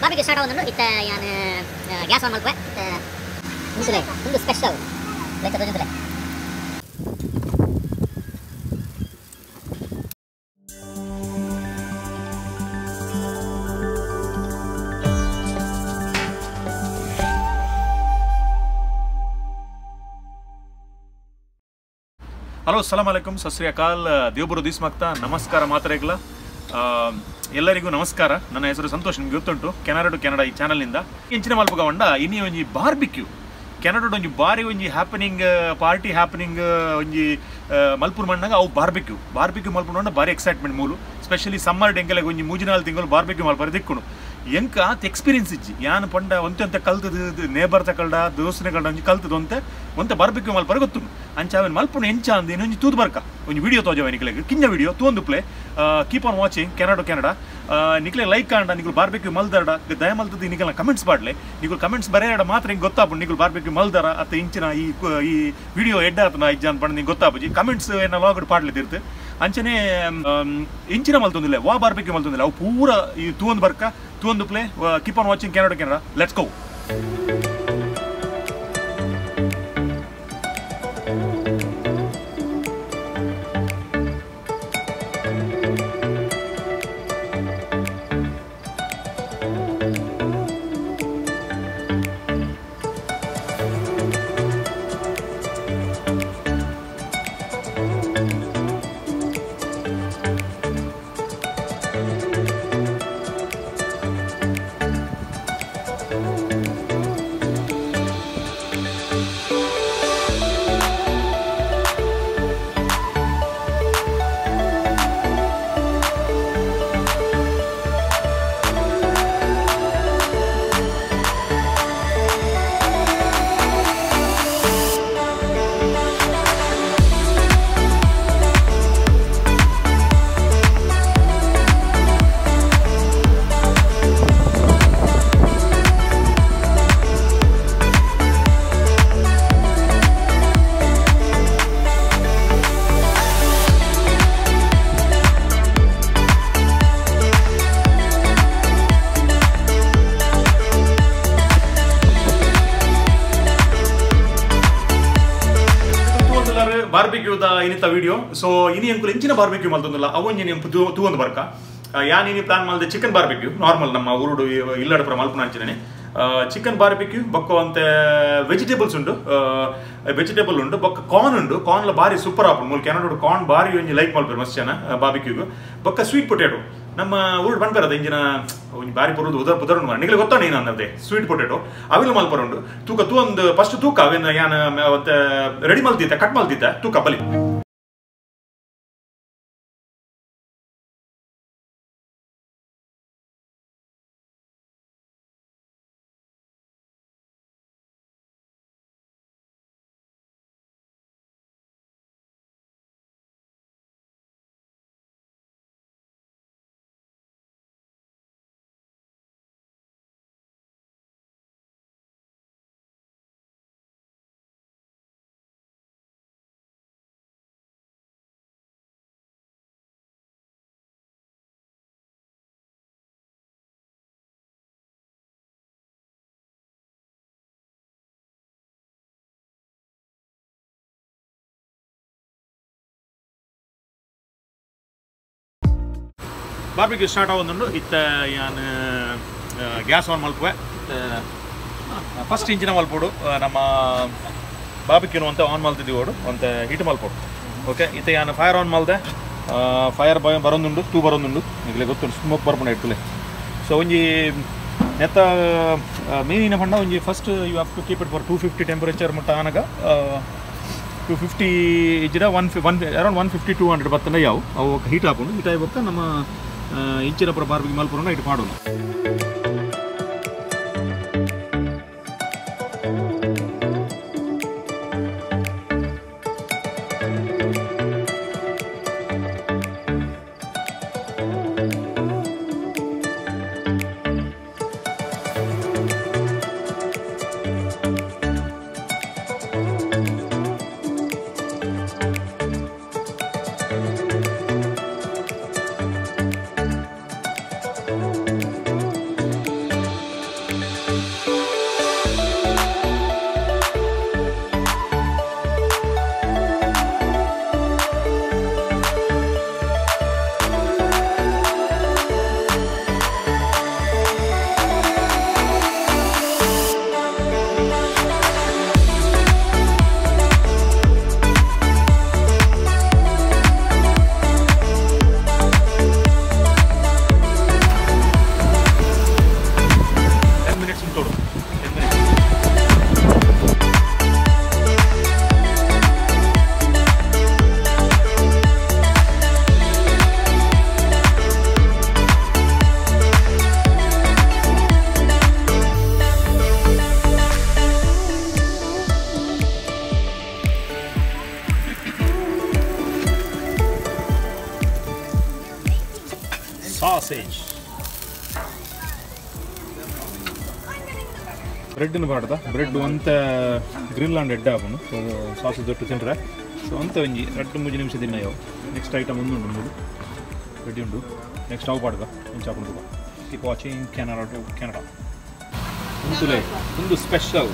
Barbecue start ಆಗೋದು ಇತ್ತ, ಯಾನ ಗ್ಯಾಸ್ ಆನ್ ಮಲ್ಪೆ ಇತ್ತ ಒಂದು ಸ್ಪೆಷಲ್ ಲೆಕ್ಕ ತೋಜುತ್ತಲೆ ಹಲೋ ಸಲಾಮ್ ಅಲೈಕುಮ್ ಸತ್ ಅಕಾಲ್ ದೇವಬರು ಮಾಗ್ತಾ ನಮಸ್ಕಾರ ಮಾತ್ರೆಗಳ ಎಲ್ಲರಿಗೂ ನಮಸ್ಕಾರ. ನನ್ನ ಹೆಸರು ಸಂತೋಷ್, ನಿಮ್ಗೆ ಗೊತ್ತುಂಟು. ಕೆನಡಾ ಟು ಕೆನಡಾ ಈ ಚಾನಲ್ನಿಂದ. ಇಂಚಿನ ಮಲ್ಪಗ ಒಂಡ ಇನ್ನಿ ಒಂಜಿ ಬಾರ್ಬಿಕ್ಯೂ ಕೆನಡಾ ಒಂಜಿ ಬಾರಿ ಒಂಜಿ ಹ್ಯಾಪನಿಂಗ್ ಪಾರ್ಟಿ ಹ್ಯಾಪನಿಂಗ್ ಒಂಜಿ ಮಲ್ಪುರ್ ಮಣ್ಣಾಗ ಅವು ಬಾರ್ಬಿಕ್ಯೂ ಬಾರ್ಬಿಕ್ಯೂ ಮಣ್ಣ ಬಾರಿ ಎಕ್ಸೈಟ್ಮೆಂಟ್ ಮೂಲು. ಸ್ಪೆಷಲಿ ಸಮ್ಮರ್ ಟೆಂಕೆಲೆಗೆ ಒಂಜಿ ಮೂಜಿನಾಲ್ ತಿಂಗಳು ಬಾರ್ಬಿಕ್ಯೂ ಮಲ್ಪರ ದಿಕ್ಕುಣು. ಎಂಕ ಅಂತ ಎಕ್ಸ್ಪೀರಿಯನ್ಸ್ ಇಜ್ಜಿ. ಯಾನ್ ಪಂಡ ಒಂತೆ ಒಂತೆ ಕಲ್ತದ ನೇಬರ್ ತಕಲ್ಡ ದೋಸ್ತನೆ ಕಲ್ಡ ಒಂಜಿ ಕಲ್ತದ ಒಂತೆ ಒಂತೆ ಬಾರ್ಬಿಕ್ಯೂ ಮಲ್ಪರ ಗೊತ್ತು ಅಂಚ ಮಲ್ಪುಣ ಅಂದ್ರೆ ಇನ್ನೊಂಜಿ ತೂದ್ ಬರ್ಕ ಒಂಜಿ ವಿಡಿಯೋ ತೋಜವ ನಿಕ್ಲೆಗ್ ಕಿನ್ನ video ತೋಂದು play keep on watching Canada Canada ನಿಕ್ಲೆ ಲೈಕ್ ಕಾಂಡ ನಿಗಳು ಬಾರ್ಬೇಕು ಮಲ್ದಾಡ ದಯ ಮಲ್ತದ ನಿಗಲ ಕಮೆಂಟ್ಸ್ ಬಾಡ್ಲೆ ನಿಗಳು ಕಮೆಂಟ್ಸ್ ಬರೆಯಾಡ ಮಾತ್ರ ಹಿಂಗೆ ಗೊತ್ತಾಪು ನಿಗಳು ಬಾರ್ಬೇಕು ಮಲ್ದರ ಅತ್ತ ಇಂಚಿನ ಈ ಈ ವಿಡಿಯೋ ಎಡ್ಡ ಆತನ ಅಂತ ಪಂಡ ನಿಂಗೆ ಗೊತ್ತಾಪುಜಿ ಕಮೆಂಟ್ಸ್ ಏನ ಲಾಗಡ್ ಪಾಡ್ಲಿದ್ದಿರ್ತು ಅಂಚನೆ ಇಂಚಿನ ಮಲ್ತೊಂದಿಲ್ಲ ವಾ ಬಾರ್ಬೇಕು ಮಲ್ತೊಂದಿಲ್ಲ ಅವು ಪೂರ ಈ ತೂಂದು ಬರ್ಕ ತೂಂದು play keep on watching Canada Canada let's go ಬಾರ್ಬಿಕ್ಯೂದ ಇನಿತ ವಿಡಿಯೋ ಸೊ ಇನಿ ಅಂಕುಲು ಇಂಚಿನ ಬಾರ್ಬಿಕ್ಯೂ ಮಲ್ತೊಂದಿಲ್ಲ ಅವೊಂಜಿ ತೂ ಒಂದು ಬರ್ಕ. ಯಾನ್ ಇನಿ ಪ್ಲಾನ್ ಮಾಡಿದೆ ಚಿಕನ್ ಬಾರ್ಬಿಕ್ಯೂ ನಾರ್ಮಲ್ ನಮ್ಮ ಊರುಡು ಇಲ್ಲಡ ಪುರ ಮಲ್ಪುನ ಅಂಚಿನೇ ಚಿಕನ್ ಬಾರ್ಬಿಕ್ಯೂ ಬೊಕ್ಕ ಅಂತ ವೆಜಿಟೇಬಲ್ಸ್ ಉಂಡು. ವೆಜಿಟೇಬಲ್ ಉಂಡು, ಬೊಕ್ಕ ಕಾರ್ನ್ ಉಂಡು. ಕಾರ್ನ್ಲ ಬಾರಿ ಸೂಪರ್ ಆಪುಂಡು. ಮೂಲ ಕೆನಡೋಡು ಕಾರ್ನ್ ಬಾರಿ ಒಂಜಿ ಲೈಕ್ ಮಾಡ್ಬೇಕು ಮಸ್ತ್ ಜನ ಬಾರ್ಬಿಕ್ಯೂಗು ಬೊಕ್ಕ ಸ್ವೀಟ್ ಪೊಟೇಟೊ ನಮ್ಮ ಊರು ಬಂದ್ಬರದ ಇಂಜಿನ ಒಂಜಿ ಬಾರಿ ಬರುದು, ಉದರ್ ಪುದರ್ ಉಂಡು ನಿಗಲೆ ಗೊತ್ತಾಣ ಏನು ಸ್ವೀಟ್ ಪೊಟೇಟೊ ಅವಿಲು ಮಲ್ಪರ ಉಂಡು ತೂಕ, ತೂ ಒಂದು ಫಸ್ಟ್ ತೂಕ ಅವೇನ, ಯಾನ, ಮತ್ತೆ ರೆಡಿ ಮಲ್ತಿದ್ದೆ ಕಟ್ ಮಲ್ತಿದ್ದೆ ತೂಕ, ಬಲಿ. ಬಾರ್ಬಿಕ್ಯೂ ಸ್ಟಾರ್ಟ್ ಆಗೋದು ಇತ್ತ, ಯಾನ್ ಗ್ಯಾಸ್ ಆನ್ ಮಲ್ಪುವೆ ಫಸ್ಟ್ ಇಂಚಿನ ಮಲ್ಪೋಡು ನಮ್ಮ ಬಾರ್ಬಿಕ್ಯೂನು ಅಂತ ಆನ್ ಮಲ್ತಿದ್ದೀವಿ ಓಡು ಅಂತ ಹೀಟ್ ಮಲ್ಪೋಡು ಓಕೆ ಇತ್ತ ಯಾನ್ ಫೈರ್ ಆನ್ ಮಲ್ದೆ ಫೈರ್ ಬ, ಬರೊಂದುಂಡು ತೂ ಬರೊಂದುಂಡು. ಈಗಲೇ ಗೊತ್ತು ಸ್ಮೋಕ್ ಬರ್ಬೋಣ ಇಟ್ಕುಲೆ ಸೊ ಒಂಜಿ ನೆತ್ತ ಮೀನಿನ ಪಂಡ ಒಂಜಿ first you have to keep it for two fifty temperature ಮಟ್ಟ ಆನಗ ಟು ಫಿಫ್ಟಿ ಇಜ್ಜಿದ ಒನ್ ಫಿ one around one fifty two hundred ಬತ್ತನ ಯಾವು. ಅವು ಹೀಟ್ ಹಾಕೊಂಡು ಹೀಟ್ ಆಗಿ ನಮ್ಮ ಆ, ಇಂಚಿನ ಪುರ ಬಾರ್ಬಿಗೆ ಮಲ್ಪುರನ ಸೇಜ್ ಬ್ರೆಡ್ನ ಬಾಡ್ದ ಬ್ರೆಡ್ ಅಂತ ಗ್ರಿಲ್ ಆ್ಯಂಡ್ ಎಡ್ ಆಗೋನು ಸೊ ಸಾಸ್ ದೊಟ್ಟು ತಿಂದ್ರೆ. ಸೊ ಅಂತ ಒಂಜಿ ರಟ್ಟು ಮೂಜಿ ನಿಮಿಷ ದಿನ ಯಾವ ನೆಕ್ಸ್ಟ್ ಐಟಮ್ ಒಂದು ಉಂಡು ಮೂರು ರೆಡಿ ಉಂಡು ನೆಕ್ಸ್ಟ್ ಅವು ಬಾಡ್ದ ಮುಂಚಾಕೊಂಡು keep watching Canada to Canada ಒಂದು ಸ್ಪೆಷಲ್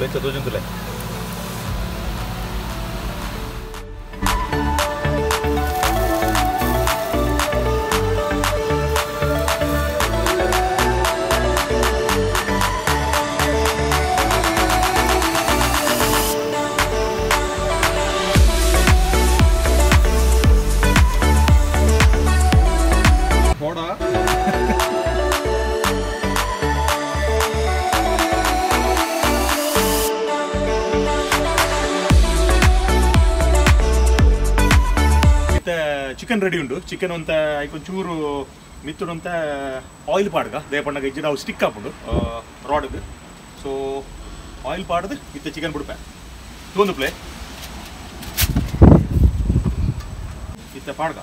ಲೈಕ್ ಅದು ಜಂತುಲೆ ಚಿಕನ್ ರೆಡಿ ಉಂಡು ಚಿಕನ್ ಅಂತ ಚೂರು ಮಿತ್ತುಡು ಅಂತ ಆಯಿಲ್ ಪಾಡ್ಗ. ದೇಪಣ್ಣಗ ಇಜ್ಜಿ ನಾವು ಸ್ಟಿಕ್ ಹಾಕೊಂಡು ರಾಡ್ಗೆ ಸೊ ಆಯಿಲ್ ಪಾಡ್ದು ಮಿತ್ತ ಚಿಕನ್ ಬಿಡ್ಪೆ ತೋಂದು ಪ್ಲೇ ಇತ್ತ ಪಾಡ್ಗ.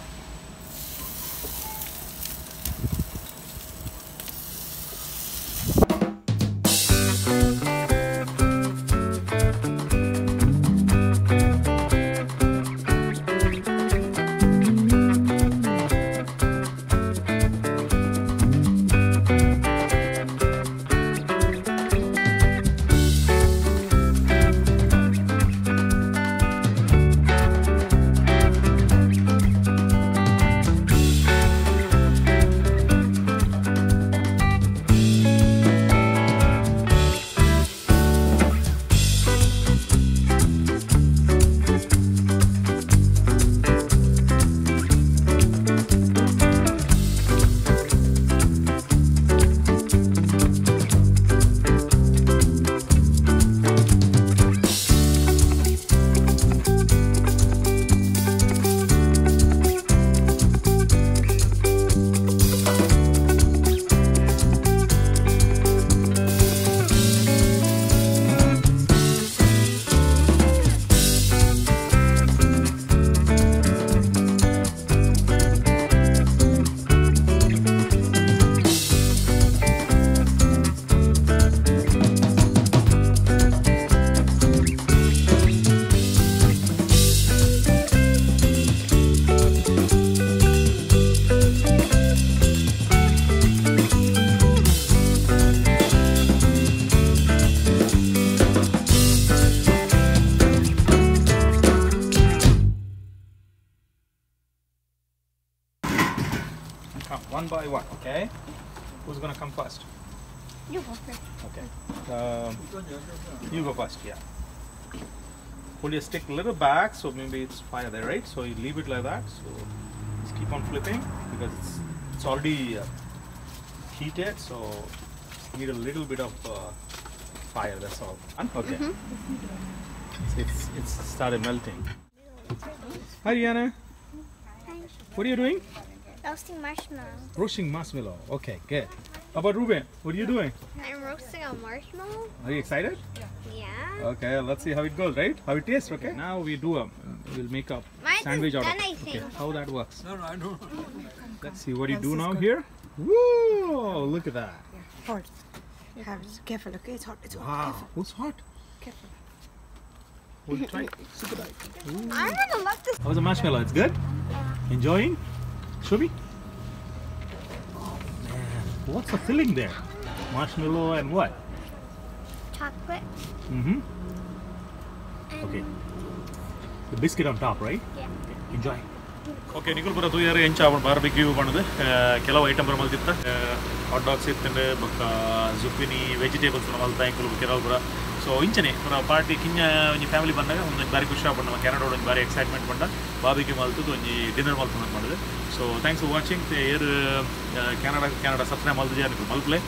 Come one by one, okay? Who's gonna come first? You go first. Okay. Um, you go first, yeah. Pull your stick a little back, so maybe it's fire there, right? So you leave it like that. So just keep on flipping because it's it's already uh, heated, so need a little bit of uh, fire. That's all. Okay. It's, it's it's started melting. Hi, Rihanna. What are you doing? Roasting marshmallow. Roasting marshmallow. Okay, good. How about Ruben? What are you doing? I'm roasting a marshmallow. Are you excited? Yeah. Okay, let's see how it goes, right? How it tastes, okay? Now we do a, we'll make a Mine sandwich out of it. Okay, how that works. No, no, I don't. Let's see what you do now here. Woo! Look at that. Yeah, Hold. Have it. Careful, okay? It's hot. It's hot. Wow, Careful. who's hot? Careful. We'll try. Super tight. I'm gonna love this. How's the marshmallow? It's good? Enjoying? Show me. Oh man, what's the filling there? Marshmallow and what? Chocolate. Mm-hmm. And Okay. The biscuit on top, right? Yeah. Enjoy okay ನಿಕುಲ್ ಬರ ತೂಯಾರ ಎಂಚ ಅವನು barbecue ಪಣದು ಕೆಲವು item ಬರ ಮಲ್ತಿತ್ತ hot dogs ಇತ್ತಂಡು ಬೊಕ್ಕ ಜುಪ್ಪಿನಿ vegetables ಮಲ್ತ ಎಂಕುಲು ಕೆಲವು ಬರ ಸೊ ಇಂಚನೆ ಪಾರ್ಟಿ ಕಿಂಜ ಒಂಜಿ ಫ್ಯಾಮಿಲಿ ಬಂದಾಗ ಒಂದೊಂದು ಬಾರಿ ಖುಷಿ ಆಗ್ಬಿಟ್ಟು ನಮ್ಮ ಕ್ಯಾನಡೋಡು ಒಂದು ಬಾರಿ ಎಕ್ಸೈಟ್ಮೆಂಟ್ ಬಂದ. ಬಾಬಿಗೆ ಮಲ್ತು ಒಂಜಿ ಡಿನ್ನರ್ ಮಲ್ತು ಮಾಡಿದೆ. So thanks for watching air Canada Canada ಮಲ್ತು ಮಲ್ತಿದ್ದೆ ಅನ್ಕೊಂಡು ಮಲ್ಪಲೆ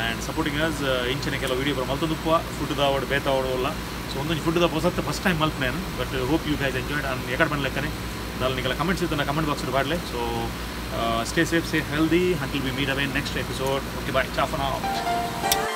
ಆ್ಯಂಡ್ ಸಪೋರ್ಟಿಂಗ್ ಅಸ್ ಇಂಚನೆ ಕೆಲವು ವೀಡಿಯೋ ಮಲ್ತದುಪ್ಪ ಫುಡ್ ದಾವಡು ಬೇತಾವಡು ಅಲ್ಲ ಸೊ ಒಂದೊಂದು ಫುಡ್ ದ ಹೊಸತ್ತು ಫಸ್ಟ್ ಟೈಮ್ ಮಲ್ಪನೆ ನಾನು but hope you has enjoyed ಅನ್ ಎಕಡೆ ಬಂದ ಲೆಕ್ಕನೆ. ದಾಲ್ ನಿಲ್ಲ ಕಮೆಂಟ್ಸ್ ಇತ್ತು ನಾನು comment box ಬಾಡಲೆ. So stay safe safe healthy until we meet again next episode okay bye chaff of